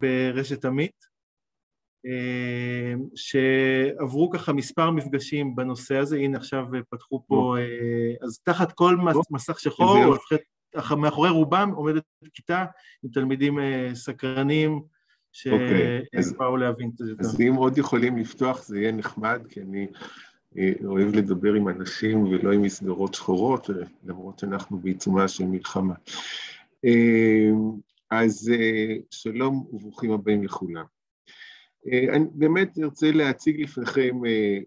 ברשת עמית, שעברו ככה מספר מפגשים בנושא הזה, הנה עכשיו פתחו פה, אז תחת כל מסך שחור, מאחורי רובם עומדת כיתה עם תלמידים סקרנים שבאו להבין את זה. אז אם עוד יכולים לפתוח זה יהיה נחמד, כי אני אוהב לדבר עם אנשים ולא עם מסגרות שחורות, למרות שאנחנו בעיצומה של מלחמה. אז שלום וברוכים הבאים לכולם. אני באמת ארצה להציג לפניכם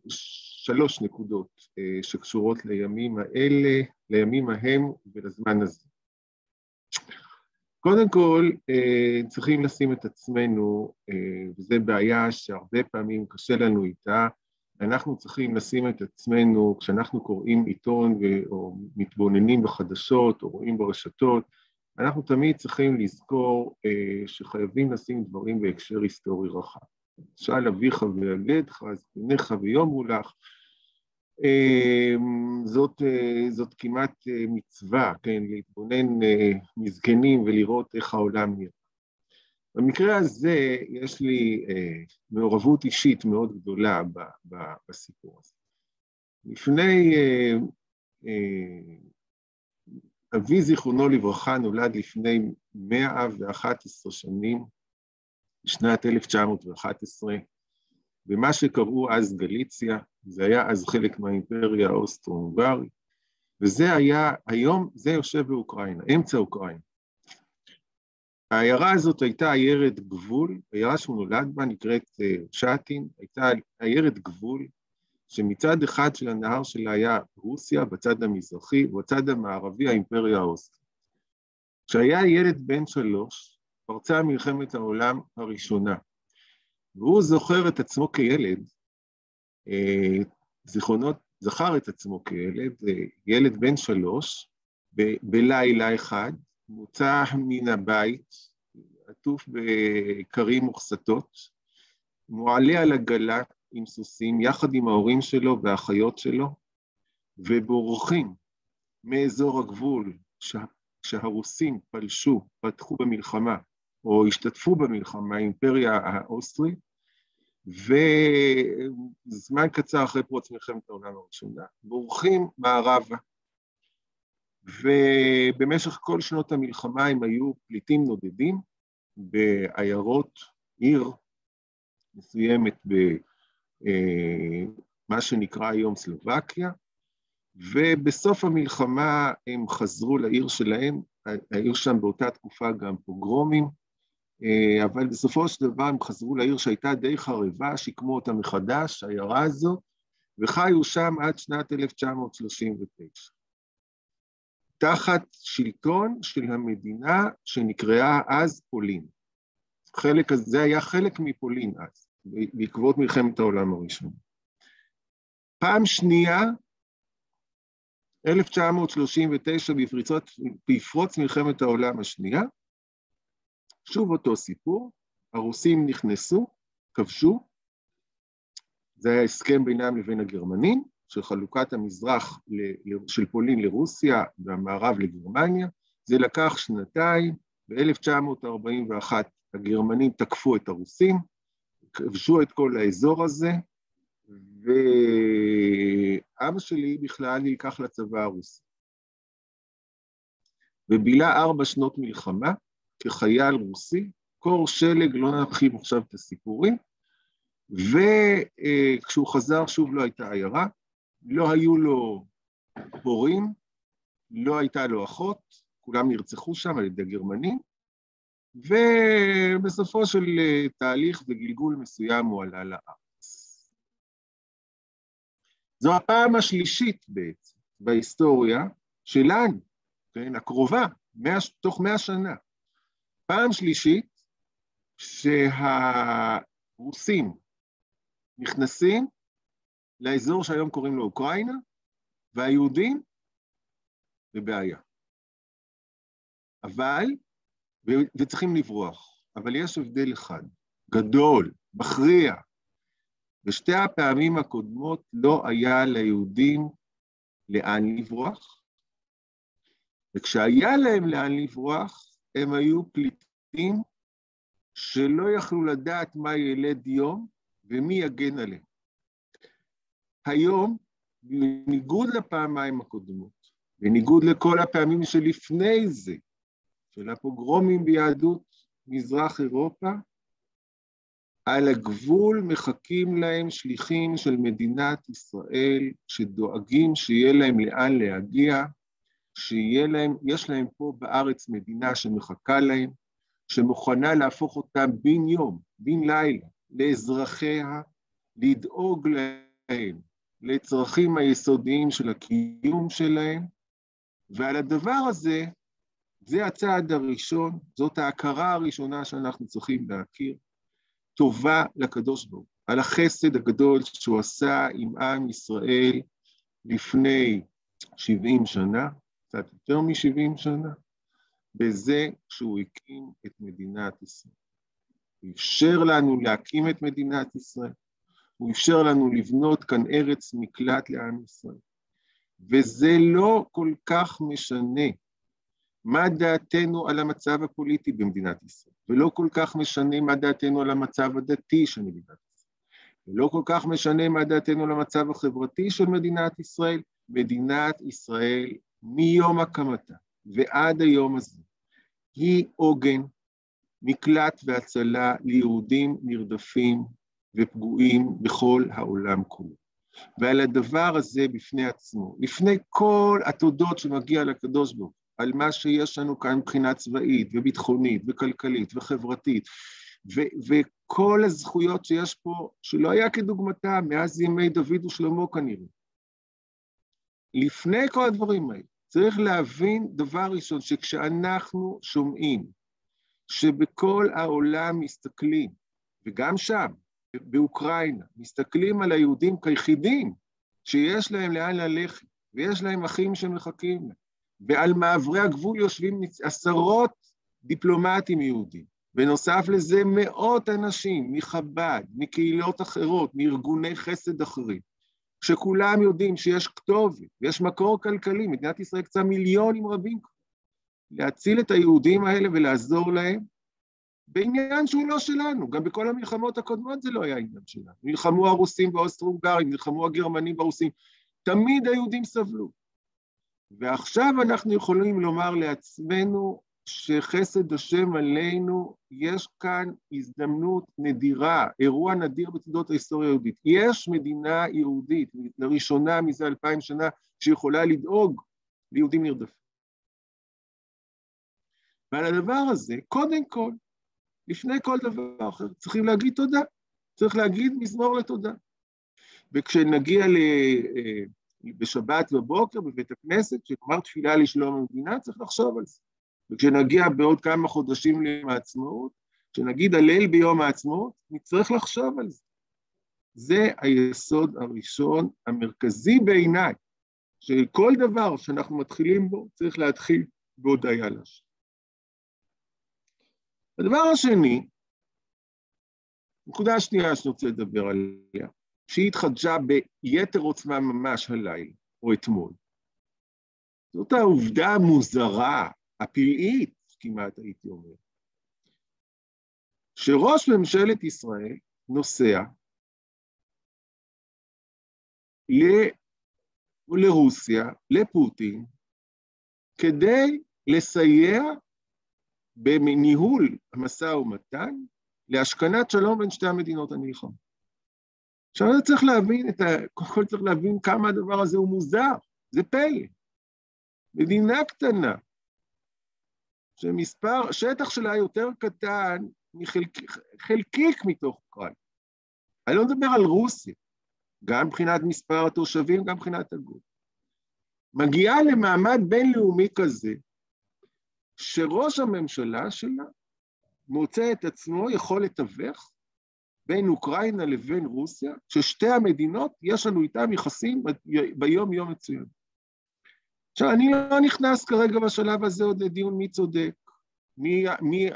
שלוש נקודות שקשורות לימים האלה, לימים ההם ולזמן הזה. קודם כל, צריכים לשים את עצמנו, וזו בעיה שהרבה פעמים קשה לנו איתה, אנחנו צריכים לשים את עצמנו, כשאנחנו קוראים עיתון או מתבוננים בחדשות או רואים ברשתות, אנחנו תמיד צריכים לזכור שחייבים לשים דברים בהקשר היסטורי רחב. שאל אביך ויגדך, זקניך ויאמרו לך, זאת, זאת כמעט מצווה, כן, להתבונן מזקנים ולראות איך העולם נראה. במקרה הזה יש לי מעורבות אישית מאוד גדולה בסיפור הזה. לפני, אבי זיכרונו לברכה נולד לפני 111 שנים, בשנת 1911, במה שקראו אז גליציה, זה היה אז חלק מהאימפריה האוסטרו-הונגרית, וזה היה, היום זה יושב באוקראינה, אמצע אוקראינה. העיירה הזאת הייתה עיירת גבול, העיירה שהוא נולד בה נקראת שטין, הייתה עיירת גבול, שמצד אחד של הנהר שלה היה רוסיה, בצד המזרחי, ובצד המערבי האימפריה האוסטרית. כשהיה ילד בן שלוש, פרצה מלחמת העולם הראשונה, והוא זוכר את עצמו כילד, זיכרונות, זכר את כילד, כילד, ילד בן שלוש, ב- בלילה אחד, מוצא מן הבית, עטוף בכרים וכסתות, מועלה על עגלה עם סוסים, יחד עם ההורים שלו והאחיות שלו, ובורחים מאזור הגבול שהרוסים פלשו, פתחו במלחמה, או השתתפו במלחמה, האימפריה האוסטרית, וזמן קצר אחרי פרוץ מלחמת העולם הראשונה, בורחים מערבה. ובמשך כל שנות המלחמה הם היו פליטים נודדים בעיירות עיר מסוימת במה שנקרא היום סלובקיה, ובסוף המלחמה הם חזרו לעיר שלהם, העיר שם באותה תקופה גם פוגרומים, אבל בסופו של דבר הם חזרו לעיר שהייתה די חרבה, שיקמו אותה מחדש, העיירה הזו, וחיו שם עד שנת 1939. תחת שלטון של המדינה שנקראה אז פולין. חלק, זה היה חלק מפולין אז, בעקבות מלחמת העולם הראשון. פעם שנייה, 1939, בפריצות, בפרוץ מלחמת העולם השנייה, שוב אותו סיפור, הרוסים נכנסו, כבשו, זה היה הסכם בינם לבין הגרמנים, של חלוקת המזרח של פולין לרוסיה והמערב לגרמניה, זה לקח שנתיים, ב-1941 הגרמנים תקפו את הרוסים, כבשו את כל האזור הזה, ואבא שלי בכלל נלקח לצבא הרוסי. ובילה ארבע שנות מלחמה כחייל רוסי, קור שלג, לא נרחיב עכשיו את הסיפורים, וכשהוא חזר שוב לא הייתה עיירה, לא היו לו הורים, לא הייתה לו אחות, כולם נרצחו שם על ידי גרמנים, ובסופו של תהליך וגלגול מסוים הוא עלה לארץ. זו הפעם השלישית בעצם בהיסטוריה שלנו, כן, הקרובה, מאה, תוך מאה שנה. פעם שלישית שהרוסים נכנסים לאזור שהיום קוראים לו אוקראינה, והיהודים בבעיה. אבל, וצריכים לברוח, אבל יש הבדל אחד, גדול, מכריע. בשתי הפעמים הקודמות לא היה ליהודים לאן לברוח, וכשהיה להם לאן לברוח, הם היו פליטים שלא יכלו לדעת מה ילד יום ומי יגן עליהם. היום, בניגוד לפעמיים הקודמות, בניגוד לכל הפעמים שלפני זה, של הפוגרומים ביהדות מזרח אירופה, על הגבול מחכים להם שליחים של מדינת ישראל שדואגים שיהיה להם לאן להגיע, שיהיה להם, יש להם פה בארץ מדינה שמחכה להם, שמוכנה להפוך אותם בן יום, בן לילה, לאזרחיה, לדאוג להם, לצרכים היסודיים של הקיום שלהם, ועל הדבר הזה, זה הצעד הראשון, זאת ההכרה הראשונה שאנחנו צריכים להכיר, טובה לקדוש ברוך על החסד הגדול שהוא עשה עם עם ישראל לפני 70 שנה, קצת יותר מ-70 שנה, בזה שהוא הקים את מדינת ישראל. הוא אפשר לנו להקים את מדינת ישראל, הוא אפשר לנו לבנות כאן ארץ מקלט לעם ישראל. וזה לא כל כך משנה מה דעתנו על המצב הפוליטי במדינת ישראל, ולא כל כך משנה מה דעתנו על המצב הדתי של מדינת ישראל, ולא כל כך משנה מה דעתנו על המצב החברתי של מדינת ישראל. מדינת ישראל מיום הקמתה ועד היום הזה היא עוגן, מקלט והצלה ליהודים נרדפים ופגועים בכל העולם כולו. ועל הדבר הזה בפני עצמו, לפני כל התודות שמגיע לקדוש ברוך על מה שיש לנו כאן מבחינה צבאית וביטחונית וכלכלית וחברתית, ו- וכל הזכויות שיש פה, שלא היה כדוגמתה מאז ימי דוד ושלמה כנראה. לפני כל הדברים האלה, צריך להבין דבר ראשון, שכשאנחנו שומעים שבכל העולם מסתכלים, וגם שם, באוקראינה, מסתכלים על היהודים כיחידים שיש להם לאן ללכת, ויש להם אחים שמחכים להם, ועל מעברי הגבול יושבים עשרות דיפלומטים יהודים. בנוסף לזה מאות אנשים מחב"ד, מקהילות אחרות, מארגוני חסד אחרים, שכולם יודעים שיש כתובת, ויש מקור כלכלי, מדינת ישראל קצה מיליונים רבים להציל את היהודים האלה ולעזור להם, בעניין שהוא לא שלנו, גם בכל המלחמות הקודמות זה לא היה עניין שלנו. נלחמו הרוסים באוסטרו-הונגרים, נלחמו הגרמנים ברוסים, תמיד היהודים סבלו. ועכשיו אנחנו יכולים לומר לעצמנו שחסד השם עלינו, יש כאן הזדמנות נדירה, אירוע נדיר בתולדות ההיסטוריה היהודית. יש מדינה יהודית, לראשונה מזה אלפיים שנה, שיכולה לדאוג ליהודים נרדפים. ועל הדבר הזה, קודם כל, לפני כל דבר אחר, צריכים להגיד תודה. צריך להגיד מזמור לתודה. וכשנגיע ל... בשבת בבוקר בבית הכנסת, כשנאמר תפילה לשלום המדינה, צריך לחשוב על זה. וכשנגיע בעוד כמה חודשים ליום העצמאות, כשנגיד הלל ביום העצמאות, נצטרך לחשוב על זה. זה היסוד הראשון, המרכזי בעיניי, שכל דבר שאנחנו מתחילים בו, צריך להתחיל בהודיה להשם. הדבר השני, נקודה השנייה שאני רוצה לדבר עליה, שהיא התחדשה ביתר עוצמה ממש הלילה, או אתמול. זאת העובדה המוזרה, הפלאית כמעט הייתי אומר, שראש ממשלת ישראל נוסע לרוסיה, לפוטין, כדי לסייע בניהול המשא ומתן להשכנת שלום בין שתי המדינות הנלחמות. עכשיו צריך להבין את ה... קודם כל צריך להבין כמה הדבר הזה הוא מוזר, זה פלא. מדינה קטנה, שמספר, שטח שלה יותר קטן מחלקיק מתוך אוקראינה. אני לא מדבר על רוסיה, גם מבחינת מספר התושבים, גם מבחינת הגוף. מגיעה למעמד בינלאומי כזה, שראש הממשלה שלה מוצא את עצמו יכול לתווך בין אוקראינה לבין רוסיה, ששתי המדינות, יש לנו איתן יחסים ביום-יום מצוין. עכשיו, אני לא נכנס כרגע בשלב הזה עוד לדיון מי צודק, מי, מי,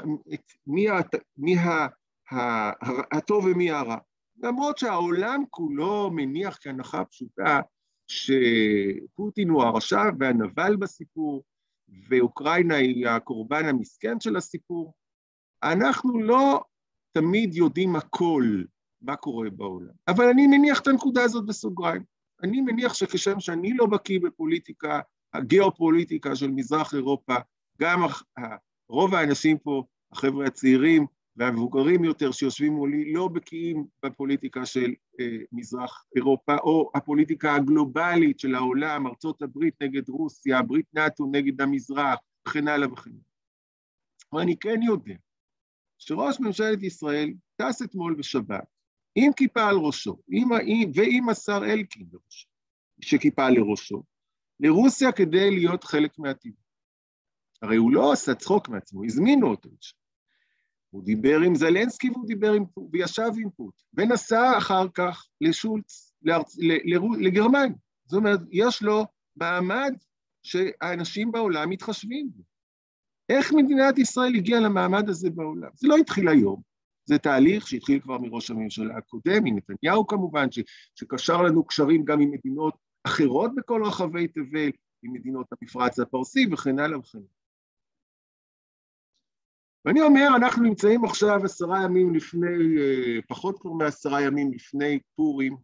מי, מי ה, ה, הטוב ומי הרע. למרות שהעולם כולו מניח כהנחה פשוטה שפוטין הוא הרשע והנבל בסיפור, ואוקראינה היא הקורבן המסכן של הסיפור, אנחנו לא תמיד יודעים הכל מה קורה בעולם. אבל אני מניח את הנקודה הזאת בסוגריים. אני מניח שכשם שאני לא בקיא בפוליטיקה, הגיאופוליטיקה של מזרח אירופה, גם רוב האנשים פה, החבר'ה הצעירים והמבוגרים יותר שיושבים מולי, לא בקיאים בפוליטיקה של אה, מזרח אירופה, או הפוליטיקה הגלובלית של העולם, ארצות הברית נגד רוסיה, ברית נאט"ו נגד המזרח, וכן הלאה וכן הלאה. אבל אני כן יודע שראש ממשלת ישראל טס אתמול בשבת עם כיפה על ראשו, עם, ועם השר אלקין בראשו, שכיפה לראשו, לרוסיה כדי להיות חלק מהטבע. הרי הוא לא עשה צחוק מעצמו, הזמינו אותו לשם. הוא דיבר עם זלנסקי והוא דיבר עם, וישב עם פוט, ונסע אחר כך לשולץ, לארצ, ל, ל, לגרמניה. זאת אומרת, יש לו מעמד שהאנשים בעולם מתחשבים בו. איך מדינת ישראל הגיעה למעמד הזה בעולם? זה לא התחיל היום, זה תהליך שהתחיל כבר מראש הממשלה הקודם, מנתניהו כמובן, ש, שקשר לנו קשרים גם עם מדינות אחרות בכל רחבי תבל, עם מדינות המפרץ הפרסי וכן הלאה וכן הלאה. ואני אומר, אנחנו נמצאים עכשיו עשרה ימים לפני, אה, פחות כבר מעשרה ימים לפני פורים,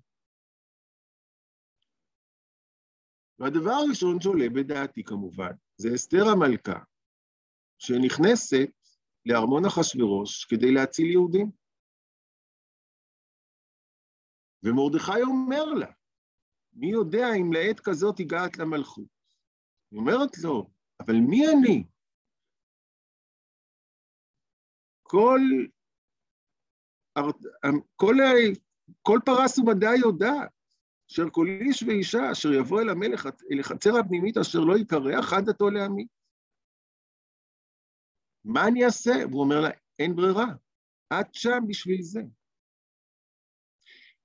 והדבר הראשון שעולה בדעתי כמובן, זה אסתר המלכה, שנכנסת לארמון אחשורוש כדי להציל יהודים. ומרדכי אומר לה, מי יודע אם לעת כזאת הגעת למלכות? היא אומרת לו, אבל מי אני? כל, כל, כל פרס ומדי יודעת, אשר כל איש ואישה אשר יבוא אל המלך, אל החצר הפנימית אשר לא יקרח, עד דתו להמית. מה אני אעשה? והוא אומר לה, אין ברירה, את שם בשביל זה.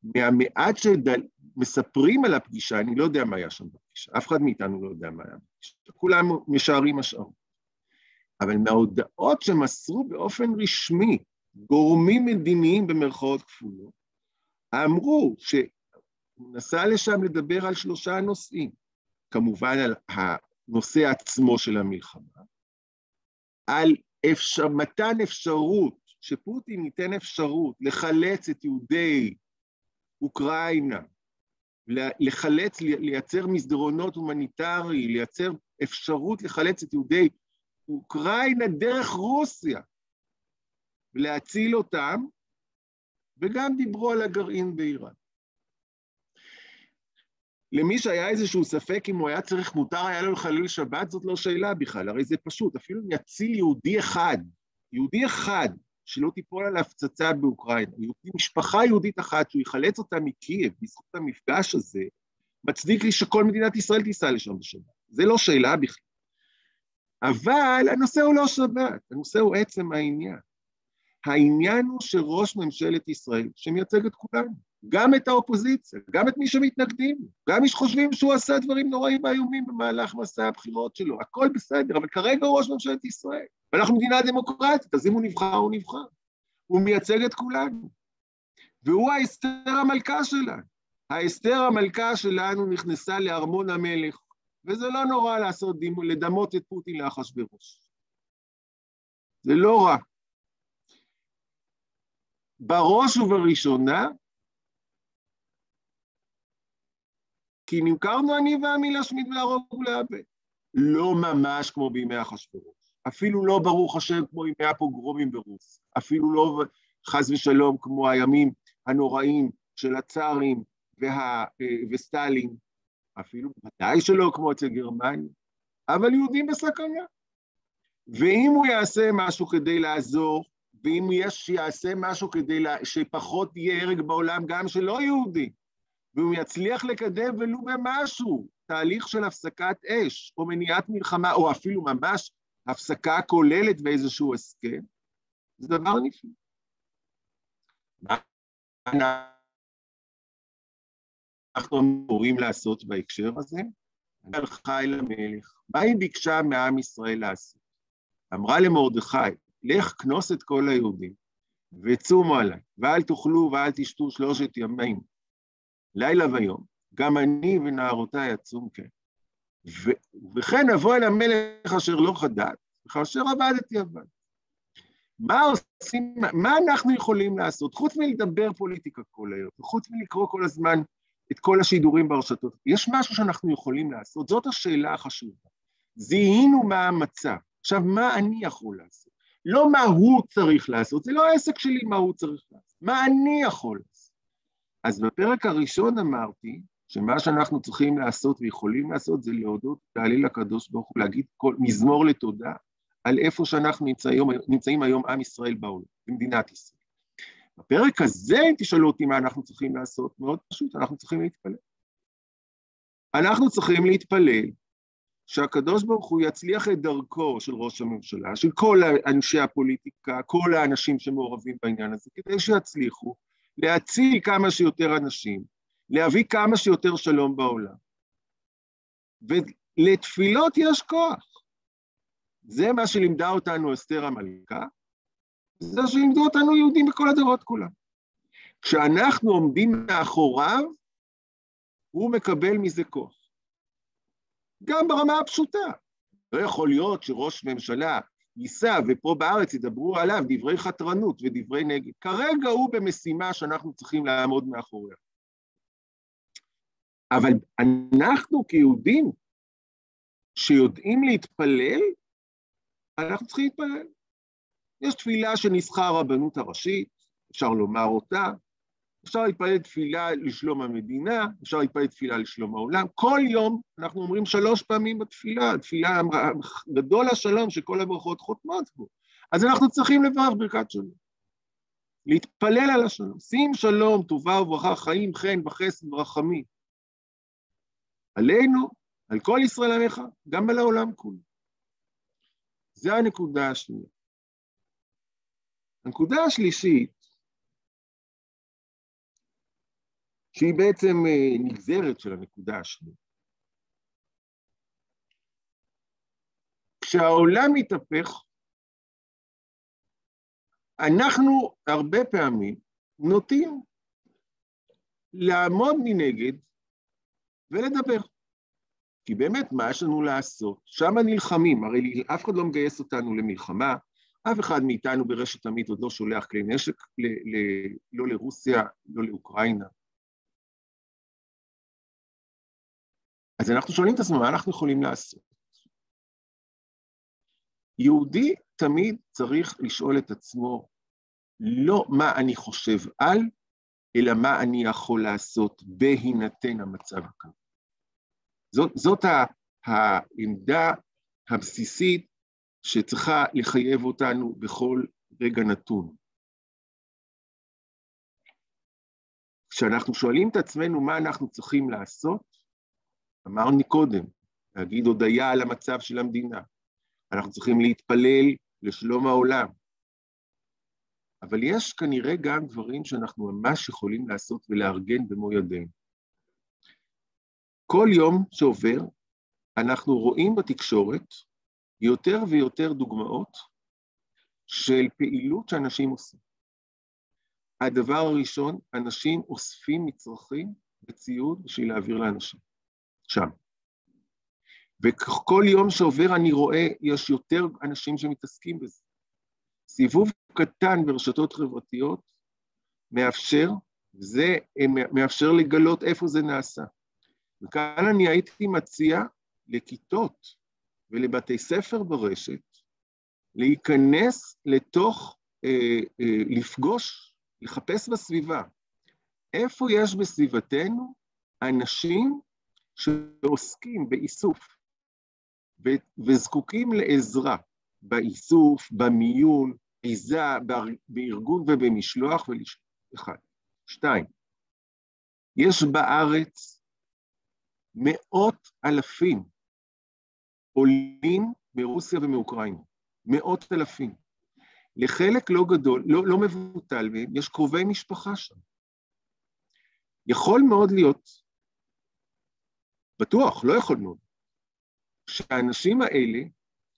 מהמעט שמספרים על הפגישה, אני לא יודע מה היה שם בפגישה, אף אחד מאיתנו לא יודע מה היה בפגישה, כולם משערים השערות. אבל מההודעות שמסרו באופן רשמי גורמים מדיניים במרכאות כפולות, אמרו שהוא נסע לשם לדבר על שלושה נושאים, כמובן על הנושא עצמו של המלחמה, על אפשר, מתן אפשרות, שפוטין ייתן אפשרות לחלץ את יהודי אוקראינה, לחלץ, לייצר מסדרונות הומניטרי, לייצר אפשרות לחלץ את יהודי אוקראינה דרך רוסיה, ולהציל אותם, וגם דיברו על הגרעין באיראן. למי שהיה איזשהו ספק אם הוא היה צריך, מותר היה לו לחלל שבת, זאת לא שאלה בכלל, הרי זה פשוט, אפילו אם יציל יהודי אחד, יהודי אחד, שלא תיפול עליו פצצה באוקראינה, יהודי, משפחה יהודית אחת, שהוא יחלץ אותה מקייב בזכות המפגש הזה, מצדיק לי שכל מדינת ישראל תיסע לשם בשבת. זה לא שאלה בכלל. אבל הנושא הוא לא שבת, הנושא הוא עצם העניין. העניין הוא שראש ממשלת ישראל, שמייצג את כולנו, גם את האופוזיציה, גם את מי שמתנגדים, גם מי שחושבים שהוא עשה דברים נוראים ואיומים במהלך מסע הבחירות שלו, הכל בסדר, אבל כרגע הוא ראש ממשלת ישראל, ואנחנו מדינה דמוקרטית, אז אם הוא נבחר, הוא נבחר. הוא מייצג את כולנו, והוא האסתר המלכה שלנו. האסתר המלכה שלנו נכנסה לארמון המלך, וזה לא נורא לעשות, לדמות את פוטין לאחשוורוש. זה לא רע. בראש ובראשונה, כי נמכרנו אני ועמי להשמיד ולהרוג ולאבד. לא ממש כמו בימי אחשוורוש, אפילו לא ברוך השם כמו ימי הפוגרומים ברוס, אפילו לא חס ושלום כמו הימים הנוראים של הצארים וה, וסטלין, אפילו ודאי שלא כמו אצל גרמניה, אבל יהודים בסכנה. ואם הוא יעשה משהו כדי לעזור, ואם יש שיעשה משהו כדי לה, שפחות יהיה הרג בעולם גם שלא יהודי, והוא יצליח לקדם ולו במשהו תהליך של הפסקת אש, או מניעת מלחמה, או אפילו ממש הפסקה כוללת באיזשהו הסכם, זה דבר נפלא. מה אנחנו אמורים לעשות בהקשר הזה? הלכה אל המלך, מה היא ביקשה מעם ישראל לעשות? אמרה למרדכי, לך כנוס את כל היהודים, וצומו עליי, ואל תאכלו ואל תשתו שלושת ימים, לילה ויום, גם אני ונערותיי אצום כן. וכן אבוא אל המלך אשר לא חדל, וכאשר עבדתי עבד. מה עושים, מה אנחנו יכולים לעשות, חוץ מלדבר פוליטיקה כל היום, חוץ מלקרוא כל הזמן את כל השידורים ברשתות, יש משהו שאנחנו יכולים לעשות? זאת השאלה החשובה. זיהינו מה המצב, עכשיו מה אני יכול לעשות? לא מה הוא צריך לעשות, זה לא העסק שלי מה הוא צריך לעשות, מה אני יכול לעשות. אז בפרק הראשון אמרתי שמה שאנחנו צריכים לעשות ויכולים לעשות זה להודות, להעליל לקדוש ברוך הוא, להגיד כל, מזמור לתודה על איפה שאנחנו נמצאים, נמצאים היום עם ישראל בעולם, במדינת ישראל. בפרק הזה, אם תשאלו אותי מה אנחנו צריכים לעשות, מאוד פשוט, אנחנו צריכים להתפלל. אנחנו צריכים להתפלל שהקדוש ברוך הוא יצליח את דרכו של ראש הממשלה, של כל אנשי הפוליטיקה, כל האנשים שמעורבים בעניין הזה, כדי שיצליחו להציל כמה שיותר אנשים, להביא כמה שיותר שלום בעולם. ולתפילות יש כוח. זה מה שלימדה אותנו אסתר המלכה, זה שלימדו אותנו יהודים בכל הדורות כולם. כשאנחנו עומדים מאחוריו, הוא מקבל מזה כוח. גם ברמה הפשוטה. לא יכול להיות שראש ממשלה ייסע ופה בארץ ידברו עליו דברי חתרנות ודברי נגד. כרגע הוא במשימה שאנחנו צריכים לעמוד מאחוריה. אבל אנחנו כיהודים שיודעים להתפלל, אנחנו צריכים להתפלל. יש תפילה שניסחה הרבנות הראשית, אפשר לומר אותה, אפשר להתפלל תפילה לשלום המדינה, אפשר להתפלל תפילה לשלום העולם. כל יום אנחנו אומרים שלוש פעמים בתפילה, תפילה גדול השלום שכל הברכות חותמות בו. אז אנחנו צריכים לברך ברכת שלום. להתפלל על השלום. שים שלום, טובה וברכה, חיים, חן וחסד ורחמים. עלינו, על כל ישראל עליך, גם על העולם כולו. זה הנקודה השנייה. הנקודה השלישית, שהיא בעצם אה, נגזרת של הנקודה השנייה. כשהעולם מתהפך, אנחנו הרבה פעמים נוטים לעמוד מנגד ולדבר. כי באמת, מה יש לנו לעשות? שם נלחמים, הרי אף אחד לא מגייס אותנו למלחמה, אף אחד מאיתנו ברשת עמית עוד לא שולח כלי נשק, ל, ל, לא לרוסיה, לא לאוקראינה. אז אנחנו שואלים את עצמנו, מה אנחנו יכולים לעשות? יהודי תמיד צריך לשאול את עצמו לא מה אני חושב על, אלא מה אני יכול לעשות בהינתן המצב הכזה. זאת, זאת העמדה הבסיסית שצריכה לחייב אותנו בכל רגע נתון. כשאנחנו שואלים את עצמנו מה אנחנו צריכים לעשות, אמרנו קודם, להגיד הודיה על המצב של המדינה. אנחנו צריכים להתפלל לשלום העולם. אבל יש כנראה גם דברים שאנחנו ממש יכולים לעשות ולארגן במו ידינו. כל יום שעובר, אנחנו רואים בתקשורת יותר ויותר דוגמאות של פעילות שאנשים עושים. הדבר הראשון, אנשים אוספים מצרכים וציוד בשביל להעביר לאנשים, שם. וכל יום שעובר אני רואה, יש יותר אנשים שמתעסקים בזה. סיבוב קטן ברשתות חברתיות מאפשר, זה מאפשר לגלות איפה זה נעשה. וכאן אני הייתי מציע לכיתות ולבתי ספר ברשת להיכנס לתוך, אה, אה, לפגוש, לחפש בסביבה. איפה יש בסביבתנו אנשים שעוסקים באיסוף ו- וזקוקים לעזרה באיסוף, במיון, ביזה, בארגון ובמשלוח ולשלוח. אחד. שתיים, יש בארץ מאות אלפים עולים מרוסיה ומאוקראינה, מאות אלפים. לחלק לא גדול, לא, לא מבוטל מהם, יש קרובי משפחה שם. יכול מאוד להיות, בטוח, לא יכול מאוד, שהאנשים האלה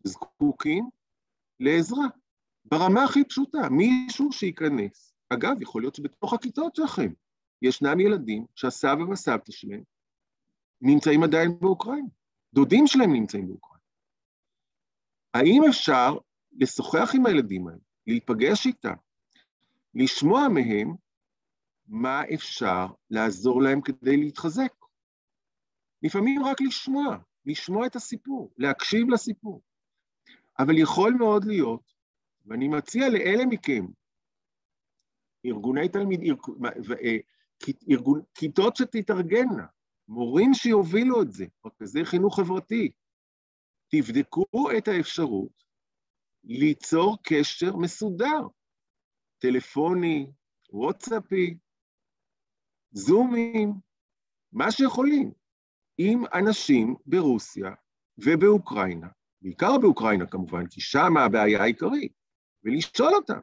זקוקים לעזרה, ברמה הכי פשוטה, מישהו שייכנס. אגב, יכול להיות שבתוך הכיתות שלכם ישנם ילדים שהסבא והסבתא שלהם נמצאים עדיין באוקראינה, דודים שלהם נמצאים באוקראינה. האם אפשר לשוחח עם הילדים האלה, להיפגש איתם, לשמוע מהם מה אפשר לעזור להם כדי להתחזק. לפעמים רק לשמוע, לשמוע את הסיפור, להקשיב לסיפור. אבל יכול מאוד להיות, ואני מציע לאלה מכם, ארגוני תלמיד, אה, ארגון, כיתות שתתארגנה, מורים שיובילו את זה, מרכזי חינוך חברתי, תבדקו את האפשרות ליצור קשר מסודר, טלפוני, וואטסאפי, זומים, מה שיכולים, עם אנשים ברוסיה ובאוקראינה, בעיקר באוקראינה כמובן, כי שם הבעיה העיקרית, ולשאול אותם.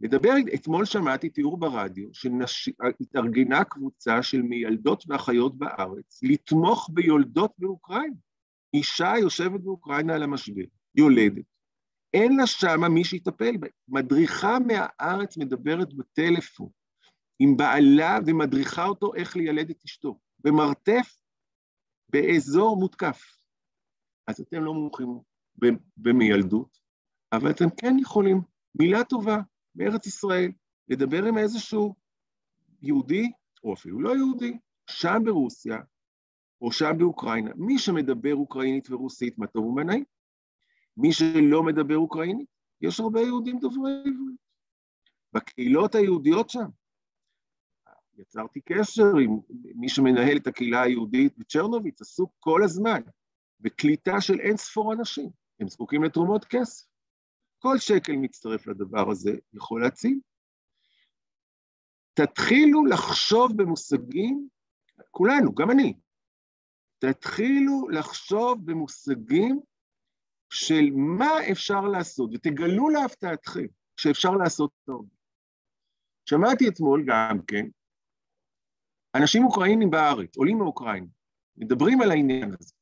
לדבר, אתמול שמעתי תיאור ברדיו שהתארגנה קבוצה של מיילדות ואחיות בארץ לתמוך ביולדות באוקראינה. אישה יושבת באוקראינה על המשבר, יולדת. אין לה שמה מי שיטפל בה. מדריכה מהארץ מדברת בטלפון עם בעלה ומדריכה אותו איך לילד את אשתו, במרתף באזור מותקף. אז אתם לא מומחים במיילדות, אבל אתם כן יכולים, מילה טובה, בארץ ישראל, לדבר עם איזשהו יהודי, או אפילו לא יהודי, שם ברוסיה, או שם באוקראינה, מי שמדבר אוקראינית ורוסית, מה טוב ומה. מי שלא מדבר אוקראינית, יש הרבה יהודים דוברי עברית. בקהילות היהודיות שם. יצרתי קשר עם מי שמנהל את הקהילה היהודית בצ'רנוביץ, עסוק כל הזמן בקליטה של אין ספור אנשים. הם זקוקים לתרומות כסף. כל שקל מצטרף לדבר הזה יכול להציל. תתחילו לחשוב במושגים, כולנו, גם אני, תתחילו לחשוב במושגים של מה אפשר לעשות, ותגלו להפתעתכם שאפשר לעשות טוב. שמעתי אתמול גם כן, אנשים אוקראינים בארץ, עולים מאוקראינה, מדברים על העניין הזה.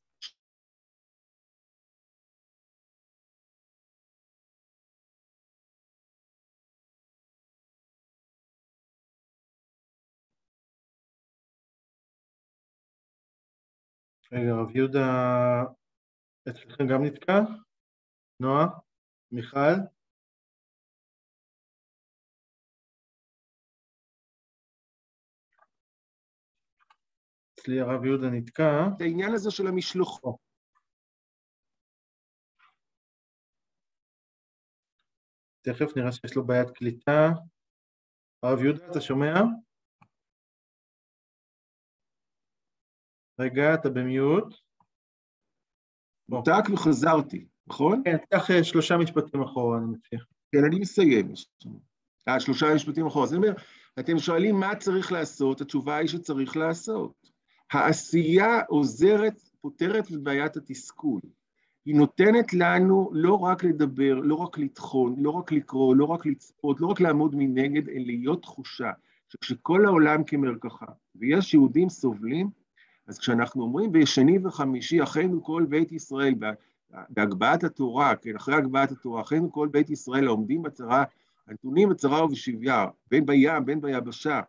רגע, רב יהודה, אצלכם גם נתקע? נועה? מיכל? אצלי הרב יהודה נתקע. את העניין הזה של המשלוחו. תכף נראה שיש לו בעיית קליטה. הרב יהודה, אתה שומע? רגע, אתה במיוט. נותק וחזרתי, נכון? כן, קח אה, שלושה משפטים אחורה, אני מציע. כן, אני מסיים. אה, שלושה משפטים אחורה. אז אני אומר, אתם שואלים מה צריך לעשות, התשובה היא שצריך לעשות. העשייה עוזרת, פותרת את בעיית התסכול. היא נותנת לנו לא רק לדבר, לא רק לטחון, לא רק לקרוא, לא רק לצפות, לא רק לעמוד מנגד, אלא להיות תחושה שכשכל העולם כמרקחה, ויש יהודים סובלים, אז כשאנחנו אומרים בשני וחמישי, אחינו כל בית ישראל, בהגבהת התורה, כן, אחרי הגבהת התורה, אחינו כל בית ישראל העומדים בצרה, הנתונים בצרה ובשביה, בין בים, בין ביבשה,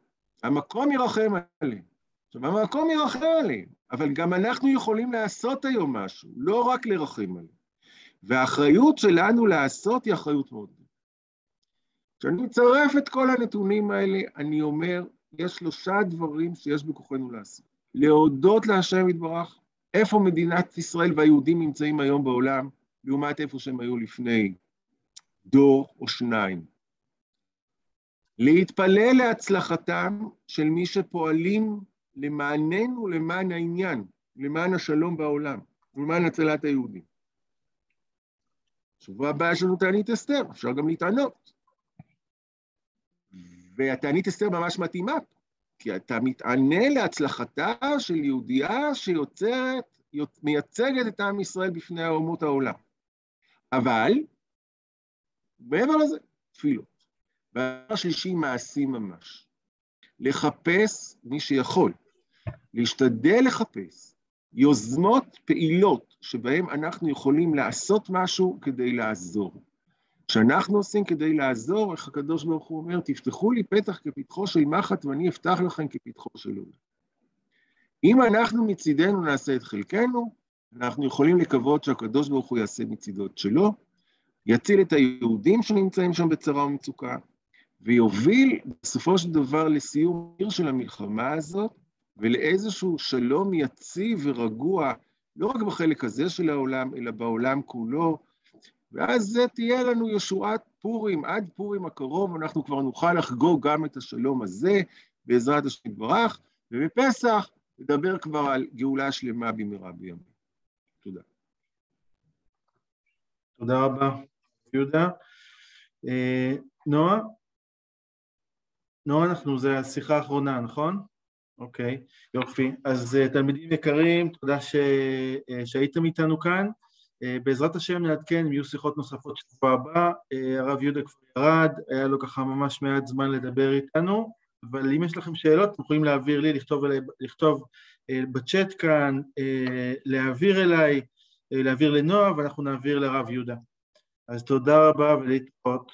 המקום ירחם עליהם. עכשיו, המקום ירחם עליהם, אבל גם אנחנו יכולים לעשות היום משהו, לא רק לרחם עליהם. והאחריות שלנו לעשות היא אחריות מאוד גדולה. כשאני מצרף את כל הנתונים האלה, אני אומר, יש שלושה דברים שיש בכוחנו לעשות. להודות להשם יתברך, איפה מדינת ישראל והיהודים נמצאים היום בעולם, לעומת איפה שהם היו לפני דור או שניים. להתפלל להצלחתם של מי שפועלים למעננו, למען העניין, למען השלום בעולם, ולמען הצלת היהודים. בשבוע הבא יש לנו תענית אסתר, אפשר גם להתענות. והתענית אסתר ממש מתאימה כי אתה מתענה להצלחתה של יהודייה שיוצרת, מייצגת את עם ישראל בפני אומות העולם. אבל, מעבר לזה, תפילות. והדבר השלישי, מעשי ממש. לחפש מי שיכול, להשתדל לחפש יוזמות פעילות שבהן אנחנו יכולים לעשות משהו כדי לעזור. כשאנחנו עושים כדי לעזור, איך הקדוש ברוך הוא אומר, תפתחו לי פתח כפתחו של מחט ואני אפתח לכם כפתחו של עולם. אם אנחנו מצידנו נעשה את חלקנו, אנחנו יכולים לקוות שהקדוש ברוך הוא יעשה מצידו את שלו. יציל את היהודים שנמצאים שם בצרה ומצוקה, ויוביל בסופו של דבר לסיום עיר של המלחמה הזאת, ולאיזשהו שלום יציב ורגוע, לא רק בחלק הזה של העולם, אלא בעולם כולו, ואז זה תהיה לנו ישועת פורים, עד פורים הקרוב אנחנו כבר נוכל לחגוג גם את השלום הזה, בעזרת השם יתברך, ובפסח נדבר כבר על גאולה שלמה במהרה בימים. תודה. תודה רבה, יהודה. אה, נועה? נועה, אנחנו, זה השיחה האחרונה, נכון? אוקיי, יופי. אז אה, תלמידים יקרים, תודה ש... אה, שהייתם איתנו כאן. בעזרת השם נעדכן אם יהיו שיחות נוספות שבוע הבא. הרב יהודה כבר ירד, היה לו ככה ממש מעט זמן לדבר איתנו. אבל אם יש לכם שאלות, אתם יכולים להעביר לי, לכתוב, אליי, לכתוב אה, בצ'אט כאן, אה, להעביר אליי, אה, להעביר לנועה, ואנחנו נעביר לרב יהודה. אז תודה רבה ולהתראות.